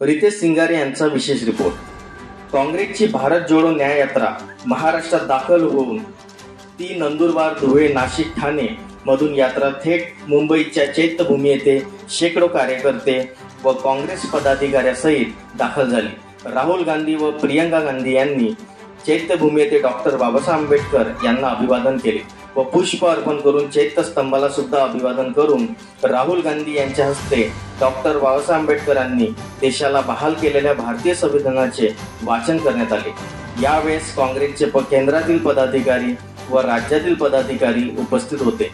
रितेश सिंगारे यांचा विशेष रिपोर्ट. काँग्रेसची भारत जोडो न्याय यात्रा महाराष्ट्रात दाखल होऊन ती नंदुरबार धुळे नाशिक ठाणे मधून यात्रा थेट मुंबईच्या चैत्यभूमी येथे शेकडो कार्यकर्ते व काँग्रेस पदाधिकाऱ्यासहित दाखल झाली. राहुल गांधी व प्रियंका गांधी यांनी चैत्यभूमी येथे डॉक्टर बाबासाहेब आंबेडकर यांना अभिवादन केले व पुष्प अर्पण करून चैत्यस्तंभाला सुद्धा अभिवादन करून राहुल गांधी यांच्या हस्ते डॉक्टर बाबासाहेब आंबेडकरांनी देशाला बहाल केलेल्या भारतीय संविधानाचे वाचन करण्यात आले. यावेळेस काँग्रेसचे प- केंद्रातील पदाधिकारी व राज्यातील पदाधिकारी उपस्थित होते.